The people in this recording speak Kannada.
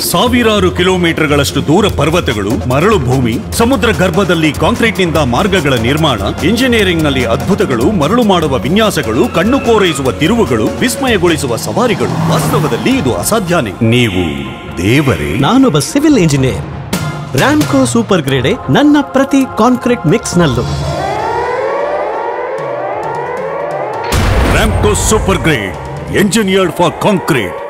ಸಾವಿರಾರು ಕಿಲೋಮೀಟರ್ಗಳಷ್ಟು ದೂರ ಪರ್ವತಗಳು ಮರಳು ಭೂಮಿ ಸಮುದ್ರ ಗರ್ಭದಲ್ಲಿ ಕಾಂಕ್ರೀಟ್ನಿಂದ ಮಾರ್ಗಗಳ ನಿರ್ಮಾಣ ಇಂಜಿನಿಯರಿಂಗ್ನಲ್ಲಿ ಅದ್ಭುತಗಳು ಮರಳು ಮಾಡುವ ವಿನ್ಯಾಸಗಳು ಕಣ್ಣು ಕೋರೈಸುವ ತಿರುವುಗಳು ವಿಸ್ಮಯಗೊಳಿಸುವ ಸವಾರಿಗಳು. ವಾಸ್ತವದಲ್ಲಿ ಇದು ಅಸಾಧ್ಯನೇ. ನೀವು ದೇವರೇ. ನಾನೊಬ್ಬ civil engineer. Ramco super grade ನನ್ನ ಪ್ರತಿ concrete ಮಿಕ್ಸ್ನಲ್ಲೂ. Ramco super grade engineered for concrete.